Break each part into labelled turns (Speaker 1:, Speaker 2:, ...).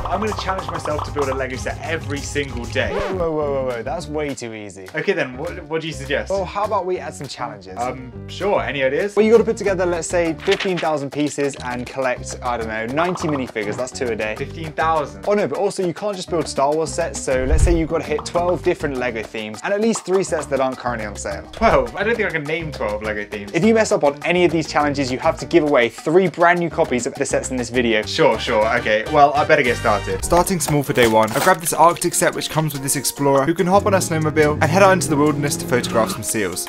Speaker 1: I'm going to challenge myself to build a Lego set every single day.
Speaker 2: Whoa, whoa, whoa, whoa, whoa. That's way too easy.
Speaker 1: Okay then, what, what do you suggest?
Speaker 2: Well, how about we add some challenges?
Speaker 1: Um, sure, any ideas?
Speaker 2: well, you got to put together, let's say, 15,000 pieces and collect, I don't know, 90 minifigures. That's two a day.
Speaker 1: 15,000.
Speaker 2: Oh no, but also you can't just build Star Wars sets, so let's say you've got to hit 12 different LEGO themes and at least three sets that aren't currently on sale.
Speaker 1: 12? I don't think I can name 12 Lego themes.
Speaker 2: If you mess up on any of these challenges, you have to give away three brand new copies of the sets in this video.
Speaker 1: Sure, sure, okay. Well, I better get started. Starting small for day one, I grabbed this Arctic set which comes with this explorer who can hop on a snowmobile and head out into the wilderness to photograph some seals.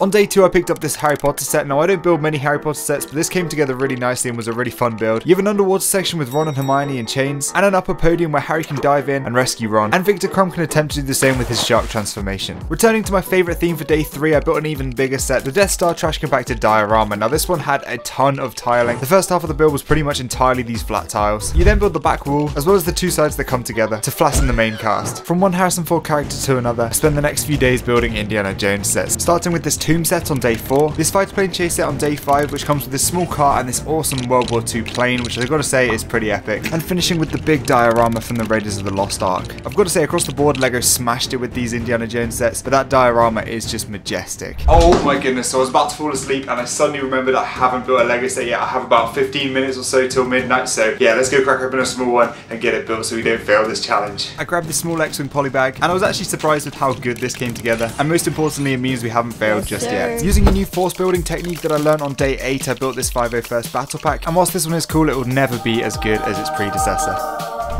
Speaker 1: On day two, I picked up this Harry Potter set. Now, I don't build many Harry Potter sets, but this came together really nicely and was a really fun build. You have an underwater section with Ron and Hermione in chains, and an upper podium where Harry can dive in and rescue Ron, and Viktor Krum can attempt to do the same with his shark transformation. Returning to my favourite theme for day three, I built an even bigger set, the Death Star Trash Compactor Diorama. Now, this one had a ton of tiling. The first half of the build was pretty much entirely these flat tiles. You then build the back wall, as well as the two sides that come together, to flatten the main cast. From one Harrison Ford character to another, I spend the next few days building Indiana Jones sets, starting with this tomb set on day 4, this fighter plane chase set on day 5 which comes with this small car and this awesome World War II plane which I've got to say is pretty epic, and finishing with the big diorama from the Raiders of the Lost Ark. I've got to say across the board LEGO smashed it with these Indiana Jones sets, but that diorama is just majestic. Oh my goodness, so I was about to fall asleep and I suddenly remembered I haven't built a LEGO set yet. I have about 15 minutes or so till midnight, so yeah, let's go crack open a small one and get it built so we don't fail this challenge. I grabbed the small X-Wing poly bag and I was actually surprised with how good this came together, and most importantly it means we haven't failed
Speaker 3: Yes,
Speaker 1: just yet. Using a new force building technique that I learned on day 8, I built this 501st battle pack, and whilst this one is cool, it will never be as good as its predecessor.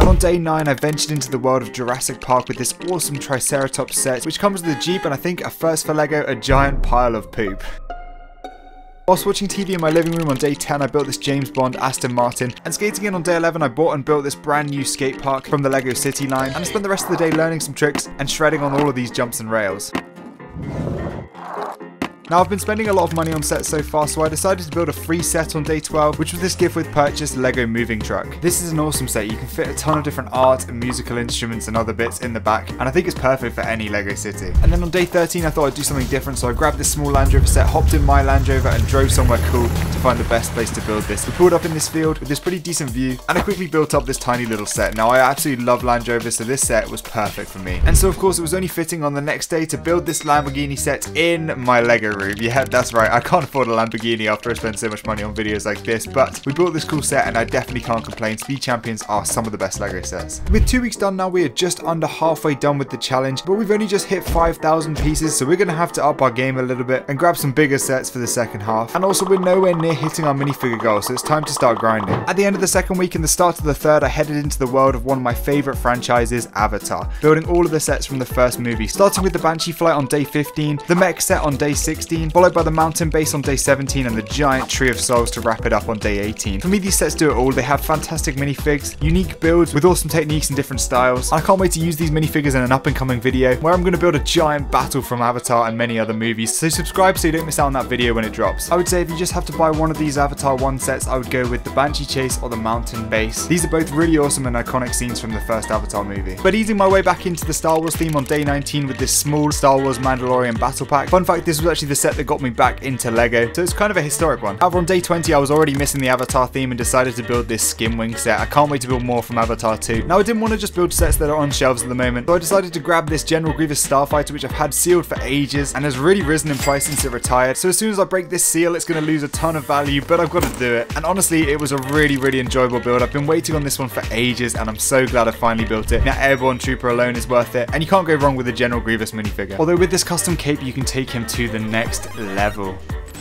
Speaker 1: And on day 9 I ventured into the world of Jurassic Park with this awesome Triceratops set, which comes with a Jeep and I think a first for LEGO, a giant pile of poop. Whilst watching TV in my living room on day 10, I built this James Bond Aston Martin, and skating in on day 11, I bought and built this brand new skate park from the LEGO City line, and I spent the rest of the day learning some tricks and shredding on all of these jumps and rails. Now I've been spending a lot of money on sets so far, so I decided to build a free set on day 12, which was this gift with purchase Lego Moving Truck. This is an awesome set, you can fit a ton of different art and musical instruments and other bits in the back, and I think it's perfect for any Lego city. And then on day 13 I thought I'd do something different, so I grabbed this small Land Rover set, hopped in my Land Rover and drove somewhere cool to find the best place to build this. We pulled up in this field with this pretty decent view, and I quickly built up this tiny little set. Now I absolutely love Land Rovers, so this set was perfect for me. And so of course it was only fitting on the next day to build this Lamborghini set in my Lego room. Yeah, that's right, I can't afford a Lamborghini after I spend so much money on videos like this, but we built this cool set and I definitely can't complain. Speed Champions are some of the best Lego sets. With two weeks done now, we are just under halfway done with the challenge, but we've only just hit 5,000 pieces, so we're going to have to up our game a little bit and grab some bigger sets for the second half. And also, we're nowhere near hitting our minifigure goal, so it's time to start grinding. At the end of the second week and the start of the third, I headed into the world of one of my favourite franchises, Avatar, building all of the sets from the first movie, starting with the Banshee flight on day 15, the mech set on day 16, followed by the mountain base on day 17, and the giant tree of souls to wrap it up on day 18. For me, these sets do it all. They have fantastic minifigs, unique builds with awesome techniques and different styles. I can't wait to use these minifigures in an up and coming video where I'm going to build a giant battle from Avatar and many other movies. So subscribe so you don't miss out on that video when it drops. I would say if you just have to buy one of these Avatar 1 sets, I would go with the Banshee Chase or the Mountain Base. These are both really awesome and iconic scenes from the first Avatar movie. But easing my way back into the Star Wars theme on day 19 with this small Star Wars Mandalorian battle pack. Fun fact, this was actually the set that got me back into LEGO, so it's kind of a historic one. However, on day 20, I was already missing the Avatar theme and decided to build this Skimwing set. I can't wait to build more from Avatar 2. Now, I didn't want to just build sets that are on shelves at the moment, so I decided to grab this General Grievous Starfighter, which I've had sealed for ages and has really risen in price since it retired. So as soon as I break this seal, it's going to lose a ton of value, but I've got to do it. And honestly, it was a really, really enjoyable build. I've been waiting on this one for ages, and I'm so glad I finally built it. Now, Airborne Trooper alone is worth it, and you can't go wrong with a General Grievous minifigure. Although with this custom cape, you can take him to the next level.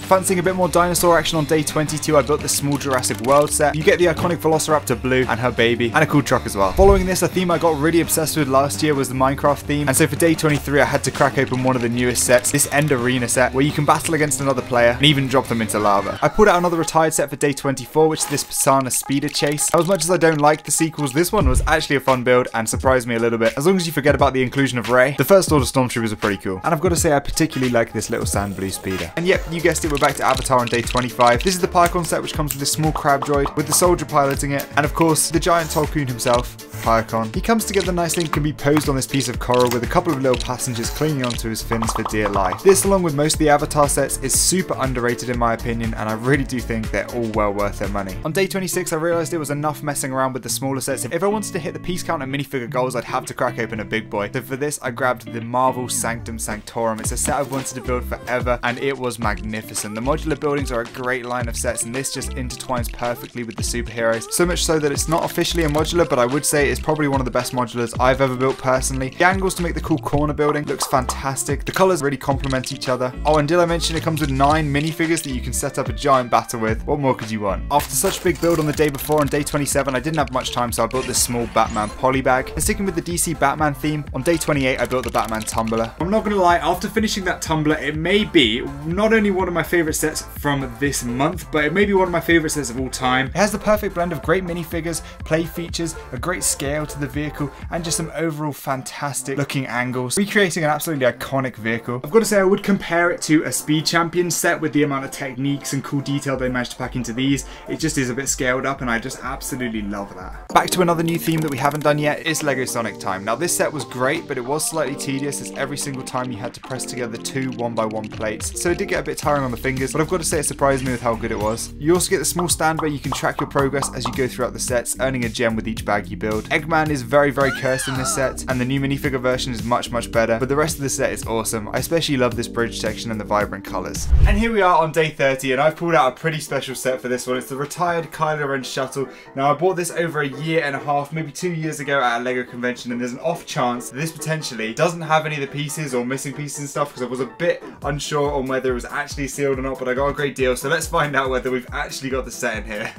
Speaker 1: Fancying a bit more dinosaur action on day 22, I built this small Jurassic World set. You get the iconic Velociraptor Blue and her baby, and a cool truck as well. Following this, a theme I got really obsessed with last year was the Minecraft theme, and so for day 23 I had to crack open one of the newest sets, this End Arena set, where you can battle against another player and even drop them into lava. I pulled out another retired set for day 24, which is this Pasaana Speeder Chase. As much as I don't like the sequels, this one was actually a fun build and surprised me a little bit. As long as you forget about the inclusion of Rey, the First Order Stormtroopers are pretty cool. And I've got to say I particularly like this little sand blue speeder. And yep, you guessed it, we're back to Avatar on day 25. This is the Payakan set which comes with this small crab droid with the soldier piloting it, and of course the giant Tulkun himself, Payakan. He comes together nicely and can be posed on this piece of coral with a couple of little passengers clinging onto his fins for dear life. This along with most of the Avatar sets is super underrated in my opinion and I really do think they're all well worth their money. On day 26 I realised it was enough messing around with the smaller sets. If I wanted to hit the piece count and minifigure goals I'd have to crack open a big boy. So for this I grabbed the Marvel Sanctum Sanctorum. It's a set I've wanted to build forever and it was magnificent. The modular buildings are a great line of sets and this just intertwines perfectly with the superheroes. So much so that it's not officially a modular but I would say it's probably one of the best modulars I've ever built personally. The angles to make the cool corner building looks fantastic. The colours really complement each other. Oh, and did I mention it comes with nine minifigures that you can set up a giant battle with? What more could you want? After such a big build on the day before, on day 27, I didn't have much time, so I built this small Batman poly bag. And sticking with the DC Batman theme, on day 28, I built the Batman tumbler. I'm not gonna lie, after finishing that tumbler, it may be not only one of my favorite sets from this month, but it may be one of my favorite sets of all time. It has the perfect blend of great minifigures, play features, a great scale to the vehicle, and just some overall fantastic looking angles, recreating an absolutely iconic vehicle. I've got to say I would compare it to a Speed Champion set with the amount of techniques and cool detail they managed to pack into these. It just is a bit scaled up and I just absolutely love that. Back to another new theme that we haven't done yet is Lego Sonic Time. Now this set was great but it was slightly tedious as every single time you had to press together two one by one plates. So it did get a bit tiring on the fingers but I've got to say it surprised me with how good it was. You also get the small stand where you can track your progress as you go throughout the sets, earning a gem with each bag you build. Eggman is very very cursed in this set and the new minifigure version is much much better but the rest of the set is awesome. I especially love this bridge section and the vibrant colours. And here we are on day 30 and I've pulled out a pretty special set for this one. It's the retired Kylo Ren shuttle. Now I bought this over a year and a half, maybe two years ago at a LEGO convention and there's an off chance that this potentially doesn't have any of the pieces or missing pieces and stuff because I was a bit unsure on whether it was actually sealed or not but I got a great deal so let's find out whether we've actually got the set in here.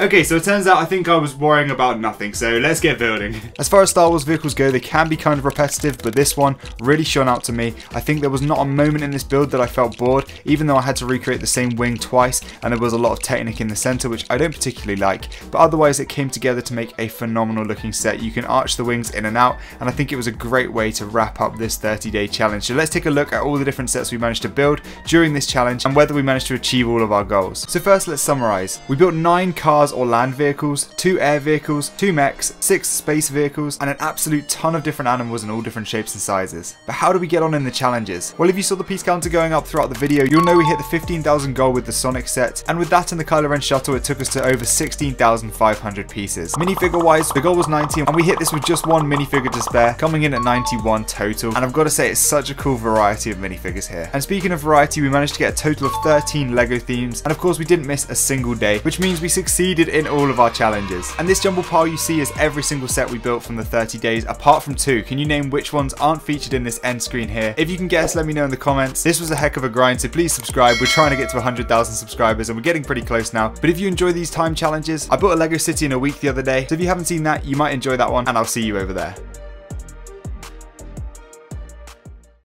Speaker 1: Okay, so it turns out I think I was worrying about nothing, so let's get building. As far as Star Wars vehicles go, they can be kind of repetitive, but this one really shone out to me. I think there was not a moment in this build that I felt bored, even though I had to recreate the same wing twice, and there was a lot of Technic in the center, which I don't particularly like, but otherwise it came together to make a phenomenal looking set. You can arch the wings in and out, and I think it was a great way to wrap up this 30 day challenge. So let's take a look at all the different sets we managed to build during this challenge, and whether we managed to achieve all of our goals. So first let's summarize. We built 9 cars or land vehicles, 2 air vehicles, 2 mechs, 6 space vehicles, and an absolute ton of different animals in all different shapes and sizes. But how do we get on in the challenges? Well if you saw the piece counter going up throughout the video, you'll know we hit the 15,000 goal with the Sonic set, and with that and the Kylo Ren shuttle it took us to over 16,500 pieces. Minifigure wise, the goal was 90 and we hit this with just one minifigure to spare, coming in at 91 total, and I've got to say it's such a cool variety of minifigures here. And speaking of variety, we managed to get a total of 13 LEGO themes, and of course we didn't miss a single day, which means we succeeded in all of our challenges. And this jumble pile you see is every single set we built from the 30 days, apart from two. Can you name which ones aren't featured in this end screen here? If you can guess, let me know in the comments. This was a heck of a grind, so please subscribe. We're trying to get to 100,000 subscribers, and we're getting pretty close now. But if you enjoy these time challenges, I built a LEGO city in a week the other day, so if you haven't seen that, you might enjoy that one, and I'll see you over there.